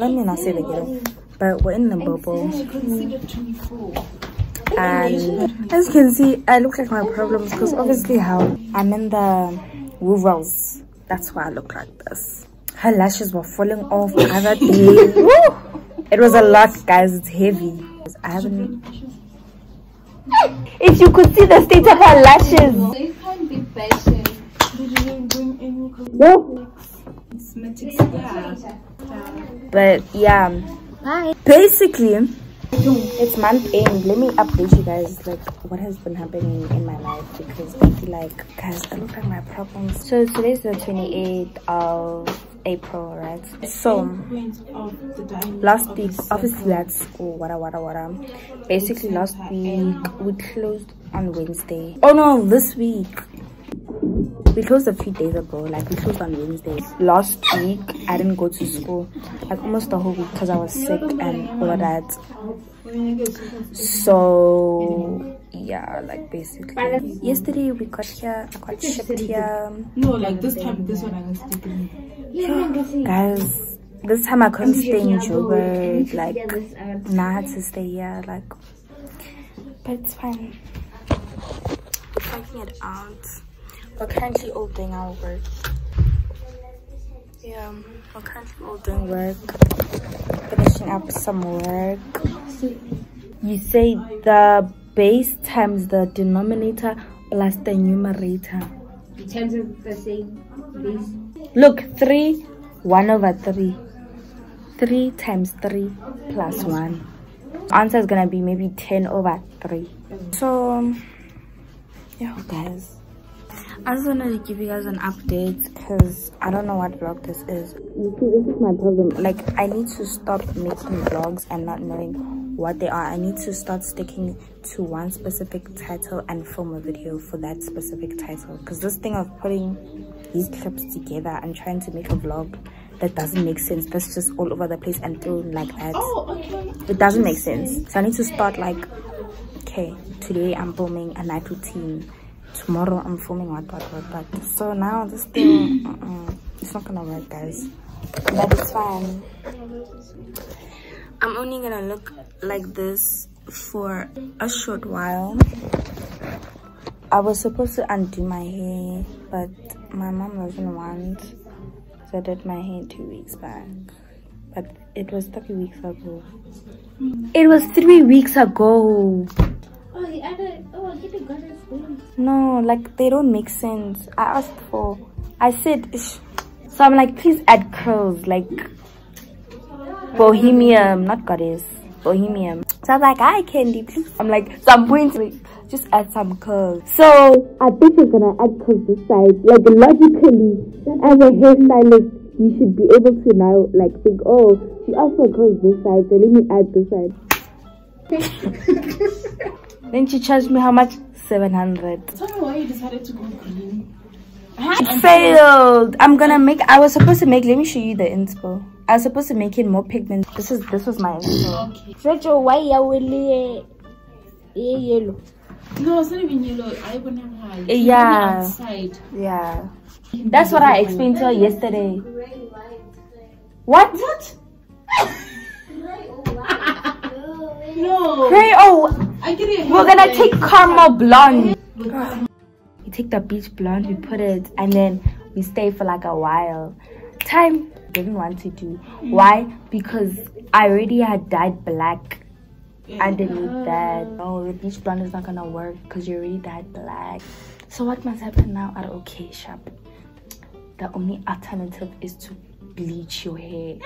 Let me not say the ghetto, but we're in Limpopo. And as you can see, I look like my problems because obviously how I'm in the Woovels. That's why I look like this. Her lashes were falling off the other day. It was a lot, guys. It's heavy. I haven't. If you could see the state of her lashes. They can't be patient. Woo! But yeah. Basically, it's month end. Let me update you guys like what has been happening in my life because I feel like guys I look like my problems. So today's the 28th of April, right? So last week obviously had school, oh, wada wada wada. Basically last week we closed on Wednesday. Oh no, this week we closed a few days ago like we closed on wednesday last week i didn't go to school like almost the whole week because i was sick and all that. So yeah like basically. Yesterday we got here i got shipped here. No, like this time, this one I was taking. guys this time i couldn't stay in joburg like now i had to stay here like but it's fine. Checking it out we're currently all doing our work. Yeah um, we're currently all doing work. Finishing up some work. You say the base times the denominator plus the numerator. Terms of the same base. look three one over three. Three times three plus one. Answer is gonna be maybe 10 over 3 so um, yeah guys i just wanted to give you guys an update because i don't know what vlog this is. You see this is my problem. Like i need to stop making vlogs and not knowing what they are. I need to start sticking to one specific title and film a video for that specific title. Because this thing of putting these clips together and trying to make a vlog that doesn't make sense. That's just all over the place and thrown like that. Oh, okay. it doesn't make sense. So i need to start like okay today i'm filming a night routine tomorrow i'm filming what what what but so now this thing uh -uh, it's not gonna work guys. But it's fine. I'm only gonna look like this for a short while. I was supposed to undo my hair but my mom doesn't want so i did my hair two weeks back. But it was three weeks ago. It was three weeks ago Oh. Oh, get the goddess thing. no like they don't make sense i asked for i said "Ish." so i'm like please add curls like bohemian not goddess bohemian so i was like hi candy please i'm like some points just add some curls so i think you're gonna add curls this side like logically as a hairstylist you should be able to now like think oh she asked for curls this side so let me add this side then she charged me how much 700 Tell me why you decided to go green. It failed. I'm gonna make. I was supposed to make. Let me show you the inspo. I was supposed to make it more pigment. This is this was my inspo. Jojo, why you will yellow? No, it's not even yellow. I even have high. Yeah. Outside. Yeah, that's what I explained to her yesterday. What? What? no. Hey, oh, I get it. We're gonna take caramel blonde. We take the beach blonde, we put it, and then we stay for like a while. Time didn't want to do. Why? Because I already had dyed black underneath that. Oh, the beach blonde is not gonna work because you already dyed black. So what must happen now at OK Shop? The only alternative is to bleach your hair.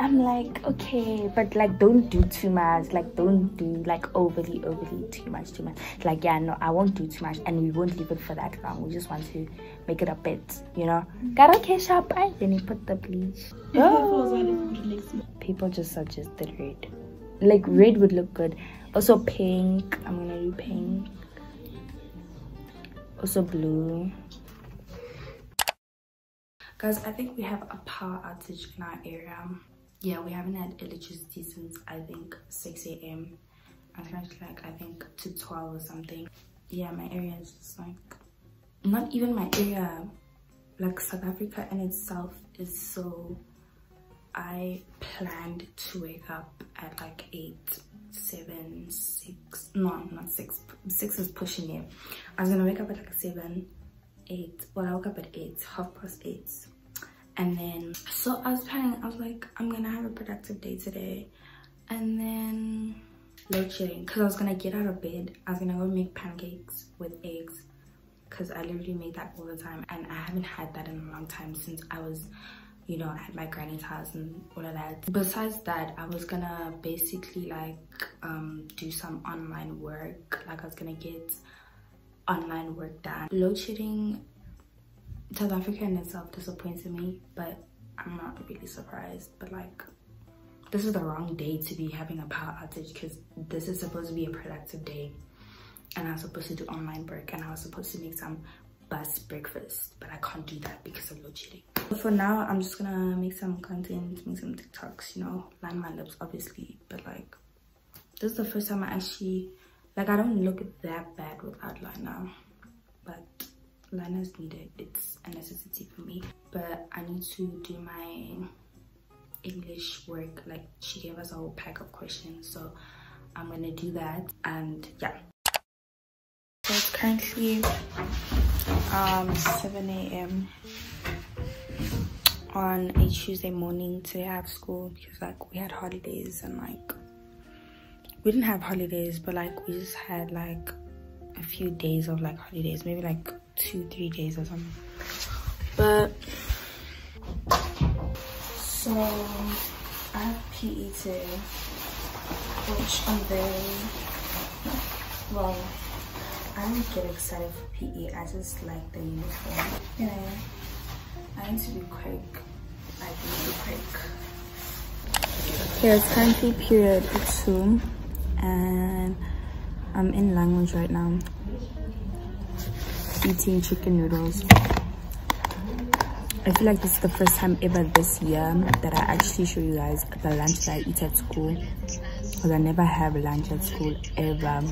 I'm like, okay, but like don't do too much. Like don't do like overly, overly too much, too much. Like yeah, no, I won't do too much and we won't leave it for that long. We just want to make it a bit, you know. Got okay shop, I then you put the bleach. Oh. People just suggested red. Like red would look good. Also pink. I'm gonna do pink. Also blue. Guys, I think we have a power outage in our area. Yeah, we haven't had electricity since I think 6 a.m. I finished like I think to 12 or something. Yeah, my area is just like not even my area. like south africa in itself is so i planned to wake up at like eight seven six no not six six is pushing it i was gonna wake up at like seven eight well i woke up at eight half past eight and then so i was planning i was like i'm gonna have a productive day today. And then load shedding because i was gonna get out of bed. I was gonna go make pancakes with eggs because i literally make that all the time. And i haven't had that in a long time since i was you know at my granny's house and all of that. Besides that i was gonna basically like um do some online work. Like i was gonna get online work done. Load shedding south africa in itself disappointed me but i'm not really surprised. But like this is the wrong day to be having a power outage because this is supposed to be a productive day. And i was supposed to do online work and i was supposed to make some bus breakfast but i can't do that because of load shedding. For now i'm just gonna make some content make some tiktoks you know line my lips obviously. But like this is the first time i actually like i don't look that bad without liner but liner is needed. It's a necessity for me but i need to do my english work. Like she gave us a whole pack of questions so i'm gonna do that. And yeah. So it's currently um 7 a.m on a tuesday morning today i have school because like we had holidays and like we didn't have holidays but like we just had like a few days of like holidays maybe like two three days or something. But so i have pe today which i'm very well i don't get excited for pe i just like the uniform. You know i need to be quick i need to be quick. Yeah it's currently period two and I'm in language right now eating chicken noodles. I feel like this is the first time ever this year that I actually show you guys the lunch that I eat at school because I never have lunch at school ever.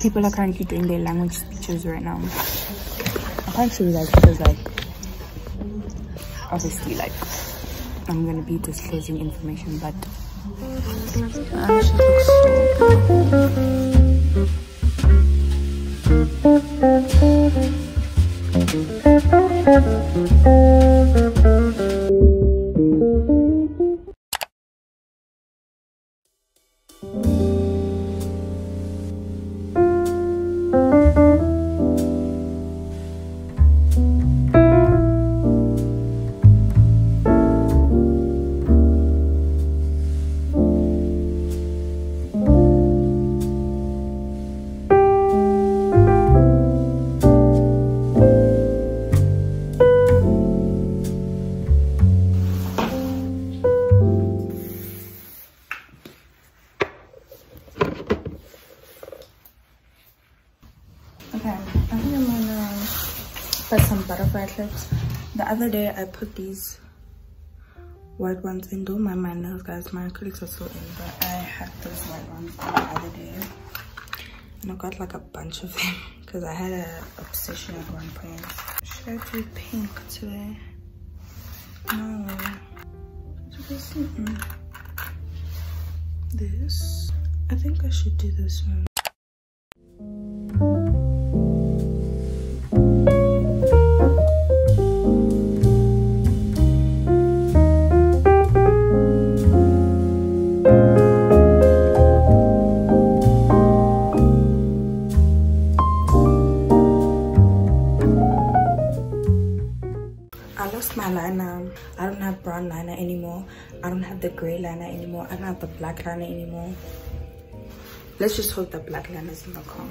People are currently doing their language speeches right now. I can't show you guys because like obviously like I'm gonna be disclosing information but uh, The other day I put these white ones in. Don't mind my nails, guys. My acrylics are still in, but I had those white ones the other day. And I got like a bunch of them because I had an obsession at one point. Should I do pink today? No. Mm. This. I think I should do this one. I liner. I don't have brown liner anymore. I don't have the gray liner anymore. I don't have the black liner anymore. Let's just hope the black liner is car.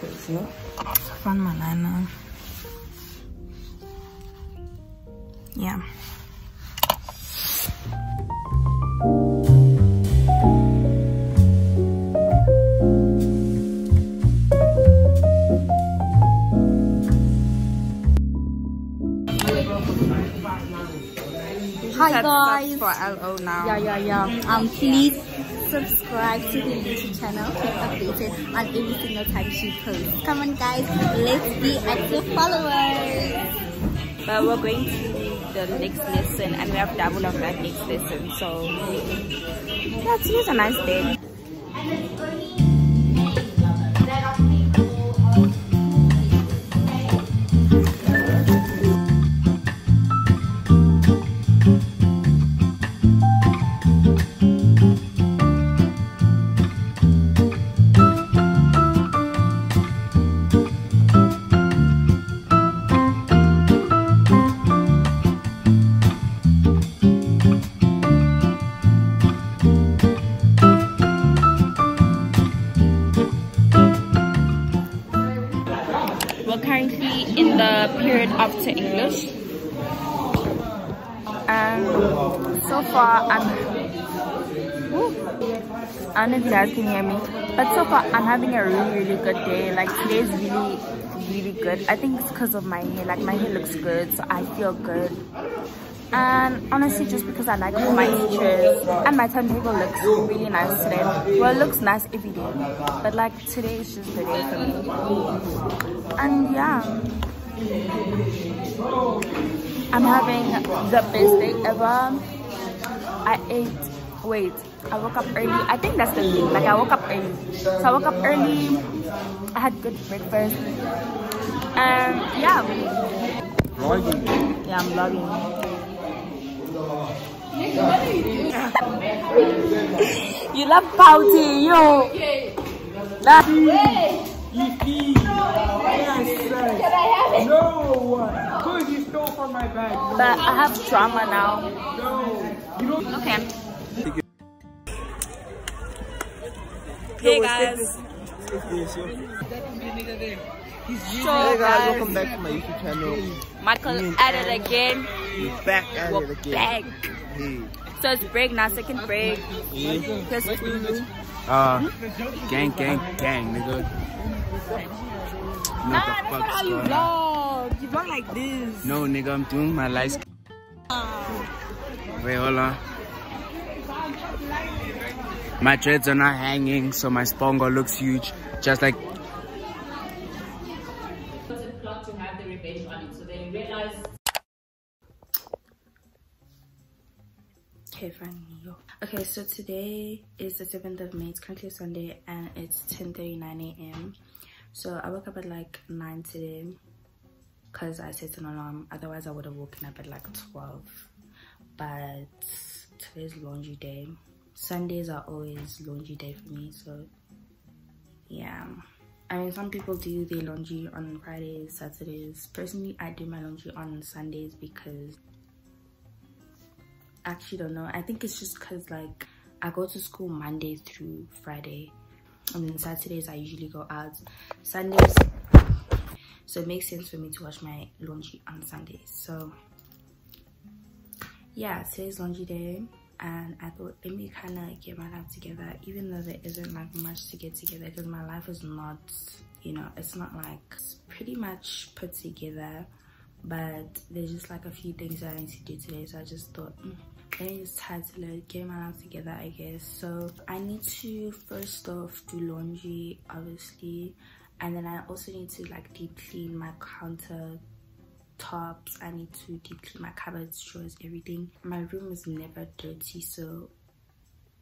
Because, you know, I my liner. Yeah. Hi guys. for LO now. Yeah, yeah, yeah. Um, please subscribe to the YouTube channel. Get updated on every single time she posts. Come on guys, let's be active followers. But we're going to the next lesson and we have double of that next lesson. So yeah, today's a nice day. The period after English. And so far I'm Ooh. I don't guys can hear me. But so far I'm having a really really good day. Like today's really really good. I think it's because of my hair. Like my hair looks good so I feel good. And honestly just because I like all my teachers and my timetable looks really nice today. Well it looks nice every day. But like today is just the day for me. And yeah. I'm having the best day ever. I ate wait, I woke up early. I think that's the thing. Like I woke up early. So I woke up early. I had good breakfast. And yeah. Yeah, I'm vlogging. you love pouty, yo. That No! Because you stole from my bag. but I have drama now. No! You don't Okay. Hey guys. So Hey guys, guys, welcome back to my YouTube channel. Michael at it again. We're back at We're it again. back. Hey. So it's break now, second break. Just Uh, gang, gang, gang, nigga. Nah, that's not how you going vlog. You like this. No, nigga, I'm doing my lights. Wait, hold on. My dreads are not hanging, so my spongo looks huge, just like. Okay, fine. Yo. Okay, so today is the 7th of May. It's currently Sunday and it's 10.39 a.m. So I woke up at like 9 today because I set an alarm. Otherwise, I would have woken up at like 12. But today's laundry day. Sundays are always laundry day for me, so yeah. I mean, some people do their laundry on Fridays, Saturdays. Personally, I do my laundry on Sundays because actually don't know. I think it's just because like I go to school Monday through Friday. And then Saturdays I usually go out. Sundays so it makes sense for me to wash my laundry on Sundays. So yeah, today's laundry day. And I thought let me kinda get my life together even though there isn't like much to get together because my life is not you know, it's not like it's pretty much put together. But there's just like a few things that I need to do today. So I just thought mm, let me just title it get my life together I guess. So I need to first off do laundry obviously and then I also need to like deep clean my counter tops I need to deep clean my cupboards drawers everything. My room is never dirty so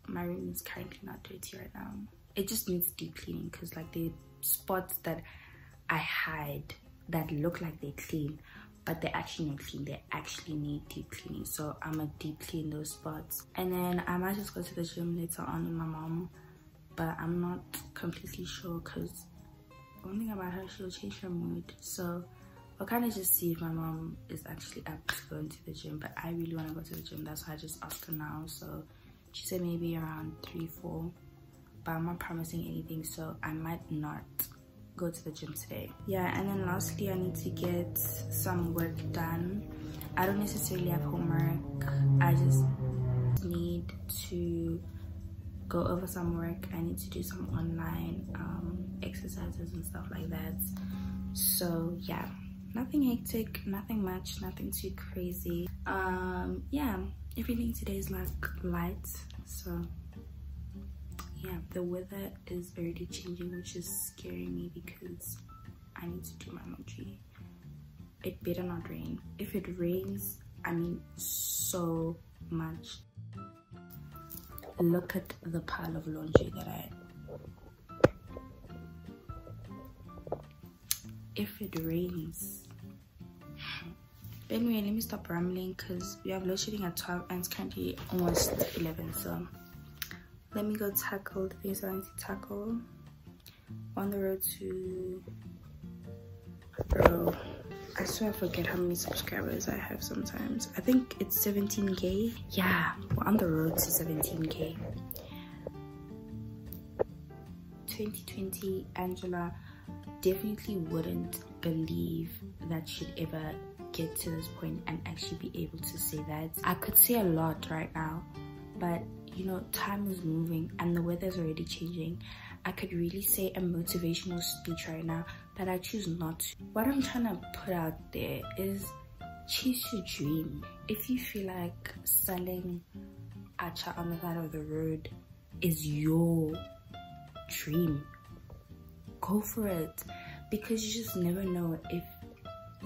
my room is currently not dirty right now. It just needs deep cleaning because like the spots that I hide that look like they're clean but they're actually not clean. They actually need deep cleaning. So i'm gonna deep clean those spots. And then i might just go to the gym later on with my mom but i'm not completely sure because one thing about her she'll change her mood. So i'll kind of just see if my mom is actually up to going to the gym but i really want to go to the gym. That's why i just asked her now. So she said maybe around three four but i'm not promising anything so i might not go to the gym today. Yeah and then lastly i need to get some work done. I don't necessarily have homework. I just need to go over some work. I need to do some online um, exercises and stuff like that. So yeah. Nothing hectic nothing much nothing too crazy. Um yeah. Everything today is like light. So yeah. The weather is already changing which is scaring me because i need to do my laundry. It better not rain. If it rains i mean so much look at the pile of laundry that i if it rains but anyway let me stop rambling because we have load shedding at 12 and it's currently almost 11 so let me go tackle the things i need to tackle. On the road to bro i swear i forget how many subscribers i have sometimes. I think it's 17k yeah. We're on the road to 17k 2020 angela definitely wouldn't believe that she'd ever get to this point and actually be able to say that. I could say a lot right now but you know time is moving and the weather's already changing. I could really say a motivational speech right now but i choose not to. What i'm trying to put out there is chase your dream if you feel like selling acha on the side of the road is your dream go for it. Because you just never know if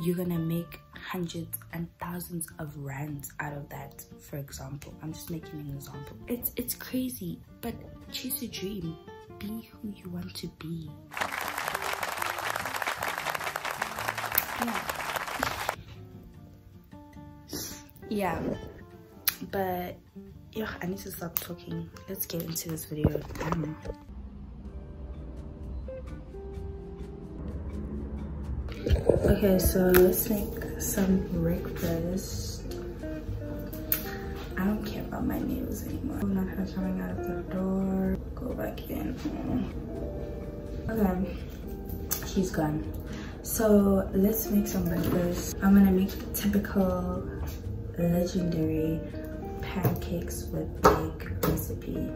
you're gonna make hundreds and thousands of rands out of that for example. I'm just making an example. It's it's crazy but chase your dream. Be who you want to be yeah. Yeah. But yeah i need to stop talking. Let's get into this video. Um, okay so let's make some breakfast. I don't care about my nails anymore. I'm not coming out of the door. Go back in. Okay. She's gone so let's make some breakfast i'm gonna make the typical legendary pancakes with egg recipe.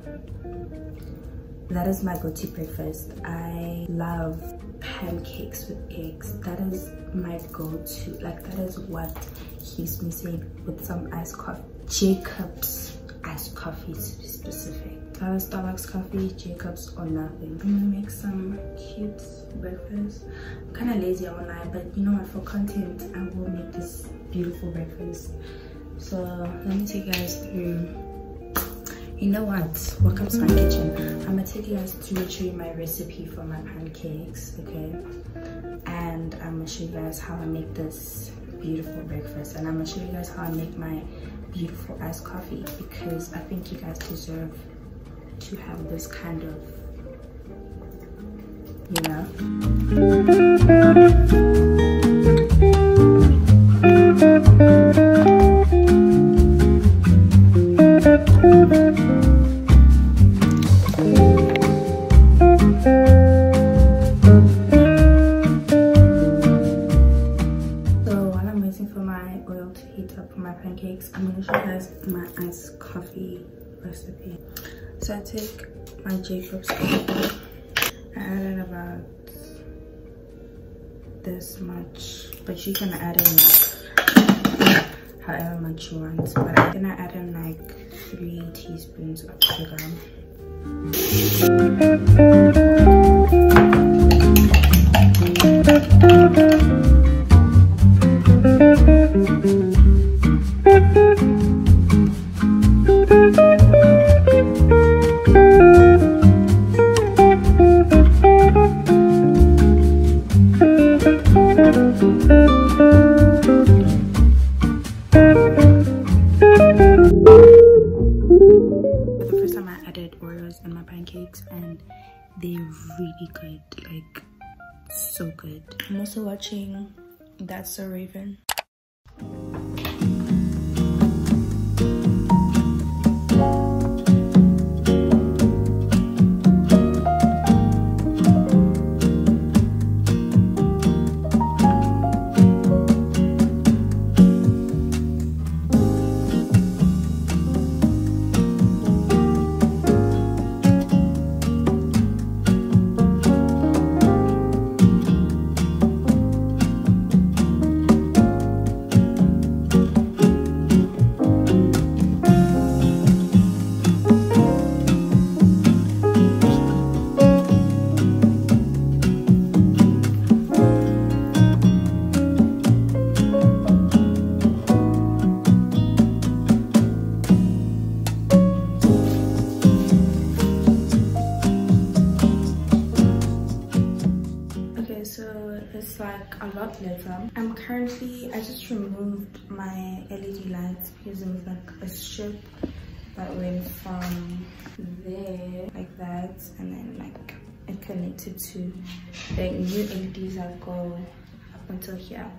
That is my go-to breakfast. I love pancakes with eggs. That is my go-to like that is what keeps me sane with some iced coffee jacobs iced coffee specific is starbucks coffee jacobs or nothing i'm gonna make some cute breakfast. I'm kind of lazy online but you know what? For content i will make this beautiful breakfast. So let me take you guys through. You know what? Welcome to my kitchen. I'm gonna take you guys to show you my recipe for my pancakes okay? And i'm gonna show you guys how i make this beautiful breakfast. And i'm gonna show you guys how i make my beautiful iced coffee because i think you guys deserve to have this kind of you So I take my Jacob's coffee, I add in about this much, but you can add in like however much you want. But I'm gonna add in like three teaspoons of sugar. Watching That's So Raven. Led lights because it was like a strip that went from there like that and then like it connected to the new leds that go up until here.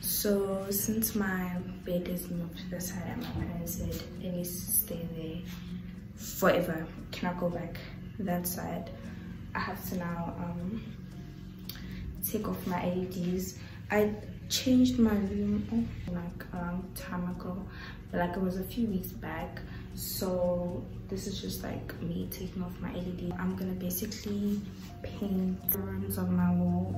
So since my bed is moved to the side and my parents said it needs to stay there forever. Cannot go back that side? I have to now um take off my leds i changed my room like a long time ago. Like it was a few weeks back. So this is just like me taking off my LED I'm gonna basically paint the rooms on my wall.